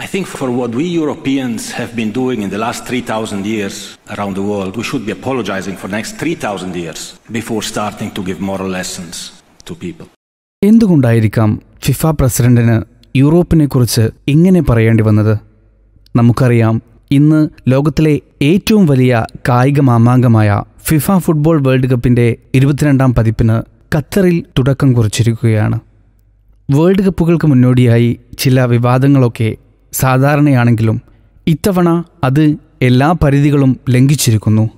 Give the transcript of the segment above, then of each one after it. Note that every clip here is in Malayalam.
I think for what we Europeans have been doing in the last 3,000 years around the world, we should be apologizing for the next 3,000 years before starting to give moral lessons to people. എന്തുകൊണ്ടായിരിക്കാം ഫിഫ പ്രസിഡന്റിന് യൂറോപ്പിനെക്കുറിച്ച് ഇങ്ങനെ പറയേണ്ടി വന്നത് നമുക്കറിയാം ഇന്ന് ലോകത്തിലെ ഏറ്റവും വലിയ കായിക മാമാങ്കമായ ഫിഫ ഫുട്ബോൾ വേൾഡ് കപ്പിന്റെ ഇരുപത്തിരണ്ടാം പതിപ്പിന് ഖത്തറിൽ തുടക്കം കുറിച്ചിരിക്കുകയാണ് വേൾഡ് കപ്പുകൾക്ക് മുന്നോടിയായി ചില വിവാദങ്ങളൊക്കെ സാധാരണയാണെങ്കിലും ഇത്തവണ അത് എല്ലാ പരിധികളും ലംഘിച്ചിരിക്കുന്നു.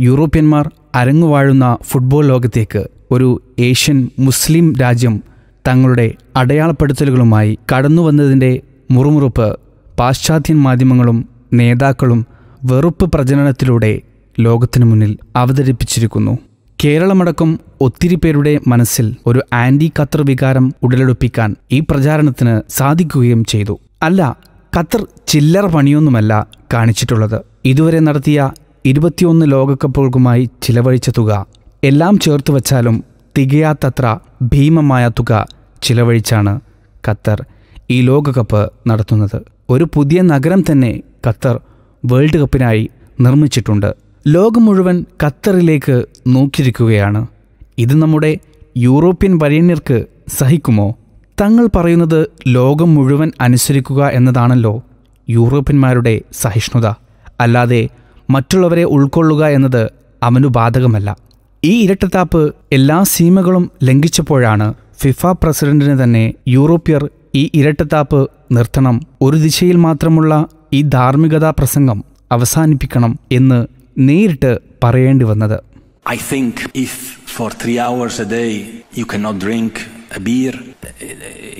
യൂറോപ്യന്മാർ അരങ്ങുവാഴുന്ന ഫുട്ബോൾ ലോകത്തേക്ക് ഒരു ഏഷ്യൻ മുസ്ലിം രാജ്യം തങ്ങളുടെ അടയാളപ്പെടുത്തലുകളുമായി കടന്നുവന്നതിന്റെ മുറുമുറുപ്പ് പാശ്ചാത്യൻ മാധ്യമങ്ങളും നേതാക്കളും വെറുപ്പ് പ്രചരണത്തിലൂടെ ലോകത്തിനു മുന്നിൽ അവതരിപ്പിച്ചിരിക്കുന്നു. കേരളമടക്കം ഒത്തിരി പേരുടെ മനസ്സിൽ ഒരു ആന്റി ഖത്തർ വികാരം ഉടലെടുപ്പിക്കാൻ ഈ പ്രചാരണത്തിന് സാധിക്കുകയും ചെയ്തു. അല്ല ഖത്തർ ചില്ലറ പണിയൊന്നുമല്ല കാണിച്ചിട്ടുള്ളത്. ഇതുവരെ നടത്തിയ ഇരുപത്തിയൊന്ന് ലോകകപ്പുകൾക്കുമായി ചിലവഴിച്ച തുക എല്ലാം ചേർത്ത് വച്ചാലും തികയാത്തത്ര ഭീമമായ തുക ചിലവഴിച്ചാണ് ഖത്തർ ഈ ലോകകപ്പ് നടത്തുന്നത്. ഒരു പുതിയ നഗരം തന്നെ ഖത്തർ വേൾഡ് കപ്പിനായി നിർമ്മിച്ചിട്ടുണ്ട്. ലോകം മുഴുവൻ ഖത്തറിലേക്ക് നോക്കിയിരിക്കുകയാണ്. ഇത് നമ്മുടെ യൂറോപ്യൻ വരേണ്യർക്ക് സഹിക്കുമോ? തങ്ങൾ പറയുന്നത് ലോകം മുഴുവൻ അനുസരിക്കുക എന്നതാണല്ലോ യൂറോപ്യന്മാരുടെ സഹിഷ്ണുത. അല്ലാതെ മറ്റുള്ളവരെ ഉൾക്കൊള്ളുക എന്നത് അവനു ബാധകമല്ല. ഈ ഇരട്ടത്താപ്പ് എല്ലാ സീമകളും ലംഘിച്ചപ്പോഴാണ് ഫിഫ പ്രസിഡന്റിന് തന്നെ യൂറോപ്യർ ഈ ഇരട്ടത്താപ്പ് നിർത്തണം ഒരു ദിശയിൽ മാത്രമുള്ള ഈ ധാർമ്മികതാ പ്രസംഗം അവസാനിപ്പിക്കണം എന്ന് നേരിട്ട് പറയേണ്ടി വന്നത്. I think if four three hours a day you you not drink a beer,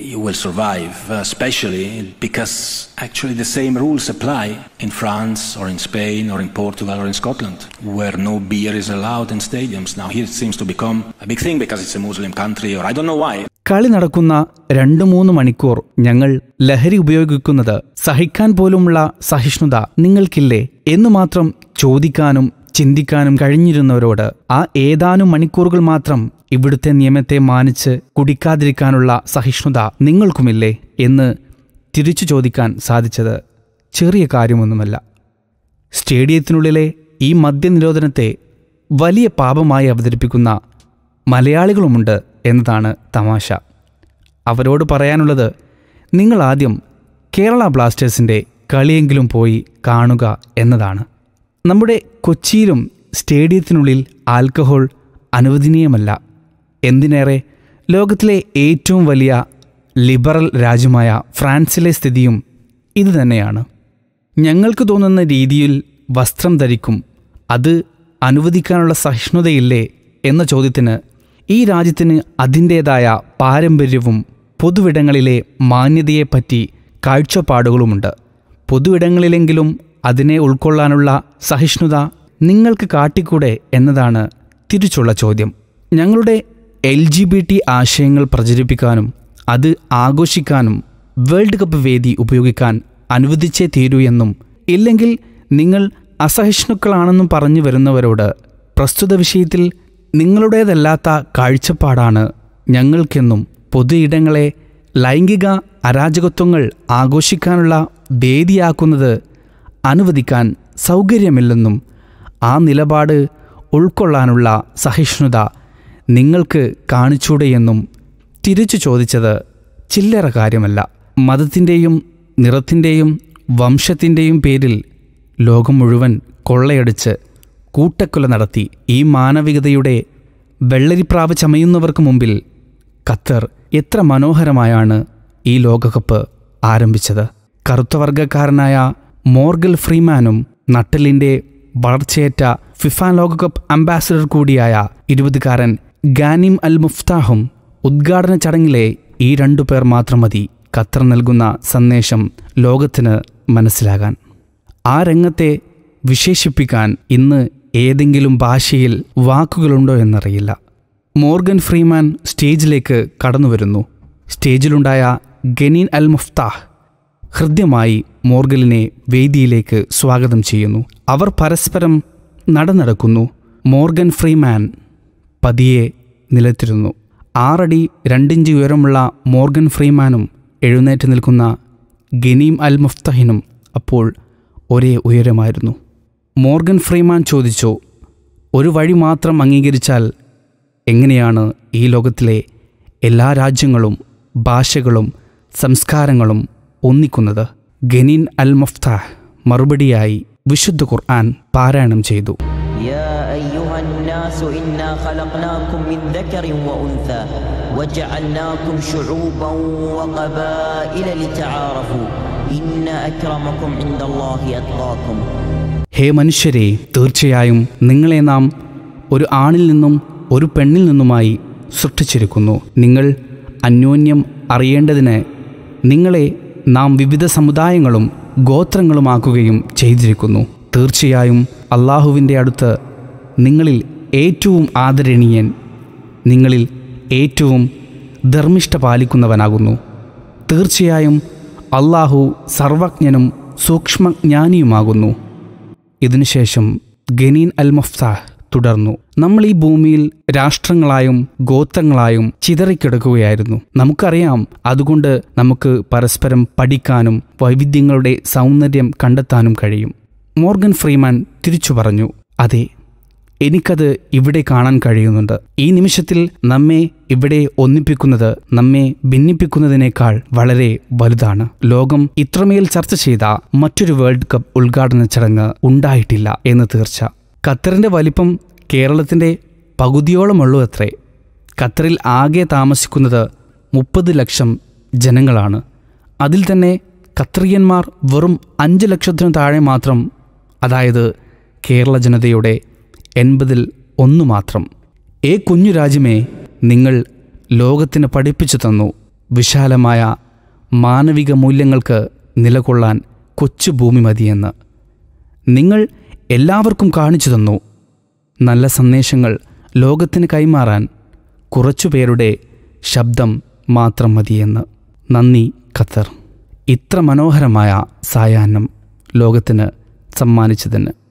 you will survive, especially because actually the same rules apply in France or in Spain or in Portugal or in Scotland, where no beer is allowed in stadiums. Now, here it seems to become a big thing because it's a Muslim country, or I don't know why. കളി നടക്കുന്ന രണ്ട് മൂന്ന് മണിക്കൂർ ഞങ്ങൾ ലഹരി ഉപയോഗിക്കുന്നത് സഹിക്കാൻ പോലുമുള്ള സഹിഷ്ണുത നിങ്ങൾക്കില്ലേ എന്നു മാത്രം ചോദിക്കാനും ചിന്തിക്കാനും കഴിഞ്ഞിരുന്നവരോട് ആ ഏതാനും മണിക്കൂറുകൾ മാത്രം ഇവിടുത്തെ നിയമത്തെ മാനിച്ച് കുടിക്കാതിരിക്കാനുള്ള സഹിഷ്ണുത നിങ്ങൾക്കുമില്ലേ എന്ന് തിരിച്ചു ചോദിക്കാൻ സാധിച്ചത് ചെറിയ കാര്യമൊന്നുമല്ല. സ്റ്റേഡിയത്തിനുള്ളിലെ ഈ മദ്യനിരോധനത്തെ വലിയ പാപമായി അവതരിപ്പിക്കുന്ന മലയാളികളുമുണ്ട് എന്നതാണ് തമാശ. അവരോട് പറയാനുള്ളത് നിങ്ങൾ ആദ്യം കേരള ബ്ലാസ്റ്റേഴ്സിന്റെ കളിയെങ്കിലും പോയി കാണുക എന്നതാണ്. നമ്മുടെ കൊച്ചിയിലും സ്റ്റേഡിയത്തിനുള്ളിൽ ആൽക്കഹോൾ അനുവദനീയമല്ല. എന്തിനേറെ? ലോകത്തിലെ ഏറ്റവും വലിയ ലിബറൽ രാജ്യമായ ഫ്രാൻസിലെ സ്ഥിതിയും ഇതുതന്നെയാണ് ഞങ്ങൾക്ക് തോന്നുന്ന രീതിയിൽ വസ്ത്രം ധരിക്കും. അത് അനുവദിക്കാനുള്ള സഹിഷ്ണുതയില്ലേ എന്ന ചോദ്യത്തിന് ഈ രാജ്യത്തിന് അതിന്റേതായ പാരമ്പര്യവും പൊതുവിടങ്ങളിലെ മാന്യതയെപ്പറ്റി കാഴ്ചപ്പാടുകളുമുണ്ട്. പൊതുവിടങ്ങളിലെങ്കിലും അതിനെ ഉൾക്കൊള്ളാനുള്ള സഹിഷ്ണുത നിങ്ങൾക്ക് കാട്ടിക്കൂടെ എന്നതാണ് തിരിച്ചുള്ള ചോദ്യം. ഞങ്ങളുടെ എൽ ജി ബി ടി ആശയങ്ങൾ പ്രചരിപ്പിക്കാനും അത് ആഘോഷിക്കാനും വേൾഡ് കപ്പ് വേദി ഉപയോഗിക്കാൻ അനുവദിച്ചേ തീരൂ എന്നും ഇല്ലെങ്കിൽ നിങ്ങൾ അസഹിഷ്ണുക്കളാണെന്നും പറഞ്ഞു വരുന്നവരോട് പ്രസ്തുത വിഷയത്തിൽ നിങ്ങളുടേതല്ലാത്ത കാഴ്ചപ്പാടാണ് ഞങ്ങൾക്കെന്നും പൊതുയിടങ്ങളെ ലൈംഗിക അരാജകത്വങ്ങൾ ആഘോഷിക്കാനുള്ള വേദിയാക്കുന്നത് അനുവദിക്കാൻ സൗകര്യമില്ലെന്നും ആ നിലപാട് ഉൾക്കൊള്ളാനുള്ള സഹിഷ്ണുത നിങ്ങൾക്ക് കാണിച്ചൂടെയെന്നും തിരിച്ചു ചോദിച്ചത് ചില്ലറ കാര്യമല്ല. മതത്തിന്റെയും നിറത്തിന്റെയും വംശത്തിന്റെയും പേരിൽ ലോകം മുഴുവൻ കൊള്ളയടിച്ച് കൂട്ടക്കൊല നടത്തി. ഈ മാനവികതയുടെ വെള്ളരിപ്രാവ് ചമയുന്നവർക്ക് മുമ്പിൽ ഖത്തർ എത്ര മനോഹരമായാണ് ഈ ലോകകപ്പ് ആരംഭിച്ചത്. കറുത്തവർഗക്കാരനായ മോർഗൽ ഫ്രീമാനും നട്ടലിന്റെ വളർച്ചയേറ്റ ഫിഫ ലോകകപ്പ് അംബാസഡർ കൂടിയായ ഇരുപതുകാരൻ ഗാനിം അൽ മുഫ്താഹും ഉദ്ഘാടന ചടങ്ങിലെ ഈ രണ്ടു പേർ മാത്രം മതി ഖത്തർ നൽകുന്ന സന്ദേശം ലോകത്തിന് മനസ്സിലാകാൻ. ആ രംഗത്തെ വിശേഷിപ്പിക്കാൻ ഇന്ന് ഏതെങ്കിലും ഭാഷയിൽ വാക്കുകളുണ്ടോ എന്നറിയില്ല. മോർഗൻ ഫ്രീമാൻ സ്റ്റേജിലേക്ക് കടന്നു വരുന്നു സ്റ്റേജിലുണ്ടായ ഗനീൻ അൽ മുഫ്താഹ് ഹൃദ്യമായി മോർഗലിനെ വേദിയിലേക്ക് സ്വാഗതം ചെയ്യുന്നു. അവർ പരസ്പരം നടന്നടക്കുന്നു. മോർഗൻ ഫ്രീമാൻ പതിയെ നിലത്തിരുന്നു. ആറടി രണ്ടിഞ്ച് ഉയരമുള്ള മോർഗൻ ഫ്രീമാനും എഴുന്നേറ്റ് നിൽക്കുന്ന ഗനീം അൽ മുഫ്തഹിനും അപ്പോൾ ഒരേ ഉയരമായിരുന്നു. മോർഗൻ ഫ്രീമാൻ ചോദിച്ചു ഒരു വഴി മാത്രം അംഗീകരിച്ചാൽ എങ്ങനെയാണ് ഈ ലോകത്തിലെ എല്ലാ രാജ്യങ്ങളും ഭാഷകളും സംസ്കാരങ്ങളും ഒന്നിക്കുന്നത്? ഗനിൻ അൽ മുഫ്താഹ് മറുപടിയായി വിശുദ്ധ ഖുർആൻ പാരായണം ചെയ്തു. ഹേ മനുഷ്യരെ തീർച്ചയായും നിങ്ങളെ നാം ഒരു ആണിൽ നിന്നും ഒരു പെണ്ണിൽ നിന്നുമായി സൃഷ്ടിച്ചിരിക്കുന്നു. നിങ്ങൾ അന്യോന്യം അറിയേണ്ടതിന് നിങ്ങളെ നാം വിവിധ സമുദായങ്ങളും ഗോത്രങ്ങളുമാക്കുകയും ചെയ്തിരിക്കുന്നു. തീർച്ചയായും അള്ളാഹുവിന്റെ അടുത്ത് നിങ്ങളിൽ ഏറ്റവും ആദരണീയൻ നിങ്ങളിൽ ഏറ്റവും ധർമ്മിഷ്ഠ പാലിക്കുന്നവനാകുന്നു. തീർച്ചയായും അള്ളാഹു സർവജ്ഞനും സൂക്ഷ്മജ്ഞാനിയുമാകുന്നു. ഇതിനുശേഷം ഗനീൻ അൽ മഫ്താഹ് തുടർന്നു. നമ്മൾ ഈ ഭൂമിയിൽ രാഷ്ട്രങ്ങളായും ഗോത്രങ്ങളായും ചിതറിക്കിടക്കുകയായിരുന്നു. നമുക്കറിയാം അതുകൊണ്ട് നമുക്ക് പരസ്പരം പഠിക്കാനും വൈവിധ്യങ്ങളുടെ സൗന്ദര്യം കണ്ടെത്താനും കഴിയും. മോർഗൻ ഫ്രീമാൻ തിരിച്ചു പറഞ്ഞു അതെ എനിക്കത് ഇവിടെ കാണാൻ കഴിയുന്നുണ്ട്. ഈ നിമിഷത്തിൽ നമ്മെ ഇവിടെ ഒന്നിപ്പിക്കുന്നത് നമ്മെ ഭിന്നിപ്പിക്കുന്നതിനേക്കാൾ വളരെ വലുതാണ്. ലോകം ഇത്രമേൽ ചർച്ച ചെയ്ത മറ്റൊരു വേൾഡ് കപ്പ് ഉദ്ഘാടന ചടങ്ങ് ഉണ്ടായിട്ടില്ല എന്ന് തീർച്ച. ഖത്തറിന്റെ വലിപ്പം കേരളത്തിന്റെ പകുതിയോളമുള്ളൂ അത്രേ. ഖത്തറിൽ ആകെ താമസിക്കുന്നത് മുപ്പത് ലക്ഷം ജനങ്ങളാണ്. അതിൽ തന്നെ ഖത്രിയന്മാർ വെറും അഞ്ച് ലക്ഷത്തിനു താഴെ മാത്രം അതായത് കേരള ജനതയുടെ എൺപതിൽ ഒന്ന് മാത്രം. ഏ കുഞ്ഞു രാജ്യമേ നിങ്ങൾ ലോകത്തിന് പഠിപ്പിച്ചു തന്നു. വിശാലമായ മാനവിക മൂല്യങ്ങൾക്ക് നിലകൊള്ളാൻ കൊച്ചു ഭൂമി മതിയെന്ന്. നിങ്ങൾ എല്ലാവർക്കും കാണിച്ചു തന്നു. നല്ല സന്ദേശങ്ങൾ ലോകത്തിന് കൈമാറാൻ കുറച്ചുപേരുടെ ശബ്ദം മാത്രം മതിയെന്ന്. നന്ദി ഖത്തർ. ഇത്ര മനോഹരമായ സായാഹ്നം ലോകത്തിന് സമ്മാനിച്ചതിന്.